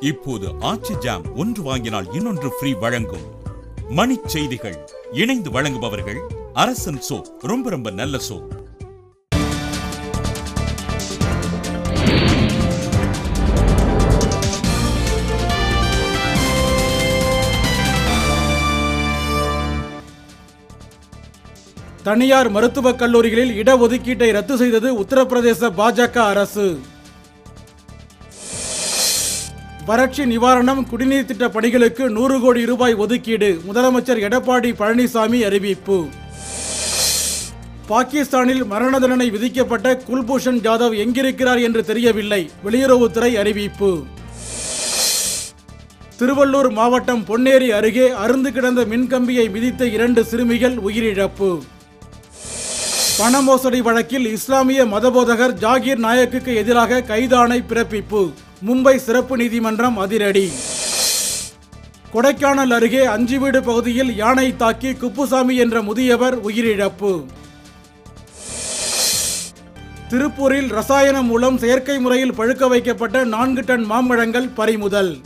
இப்போது ஆச்சி ஜாம் ஒன்று வாங்கினால் இன்னொன்று ஃப்ரீ வழங்கும். மணிச் செய்திகள் இணைந்து வழங்குபவர்கள் அரசன் சோ ரொம்ப ரொம்ப நல்ல சோ தனியார் மருத்துவக் கல்லூரிகளில் இடஒதுக்கீட்டை ரத்து செய்தது உத்தரப்பிரதேச பாஜக அரசு. வறட்சி நிவாரணம் குடிநீர் திட்ட பணிகளுக்கு நூறு கோடி ரூபாய் ஒதுக்கீடு முதலமைச்சர் எடப்பாடி பழனிசாமி அறிவிப்பு. பாகிஸ்தானில் மரண தண்டனை விதிக்கப்பட்ட குல்பூஷன் ஜாதவ் எங்கிருக்கிறார் என்று தெரியவில்லை வெளியுறவுத்துறை அறிவிப்பு. திருவள்ளூர் மாவட்டம் பொன்னேரி அருகே அருந்து கிடந்த மின்கம்பியை மிதித்த இரண்டு சிறுமிகள் உயிரிழப்பு. பண மோசடி வழக்கில் இஸ்லாமிய மதபோதகர் ஜாகீர் நாயக்குக்கு எதிராக கைதானை பிறப்பிப்பு. மும்பை சிறப்பு நீதிமன்றம் அதிரடி. கொடைக்கானல் அருகே அஞ்சுவீடு பகுதியில் யானை தாக்கி குப்புசாமி என்ற முதியவர் உயிரிழப்பு. திருப்பூரில் ரசாயனம் மூலம் செயற்கை முறையில் பழுக்க வைக்கப்பட்ட நான்கு டன் மாம்பழங்கள் பறிமுதல்.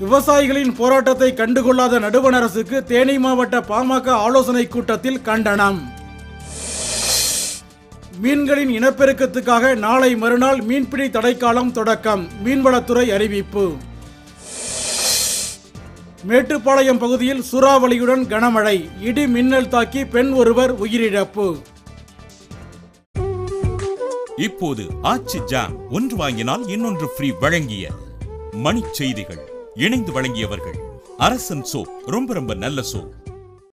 விவசாயிகளின் போராட்டத்தை கண்டுகொள்ளாத நடுவண் அரசுக்கு தேனி மாவட்ட பாமக ஆலோசனைக் கூட்டத்தில் கண்டனம். மீன்களின் இனப்பெருக்கத்துக்காக நாளை மறுநாள் மீன்பிடி தடைக்காலம் தொடக்கம். மீன்வளத்துறை அறிவிப்பு. மேட்டுப்பாளையம் பகுதியில் சூறாவளியுடன் கனமழை. இடி மின்னல் தாக்கி பெண் ஒருவர் உயிரிழப்பு. இப்போது ஆச்சி ஜாம் ஒன்று வாங்கினால் இன்னொன்று ஃப்ரீ வழங்கிய மணிச் செய்திகள். இணைந்து வழங்கியவர்கள் அரசன் சோப் ரொம்ப ரொம்ப நல்ல சோப்.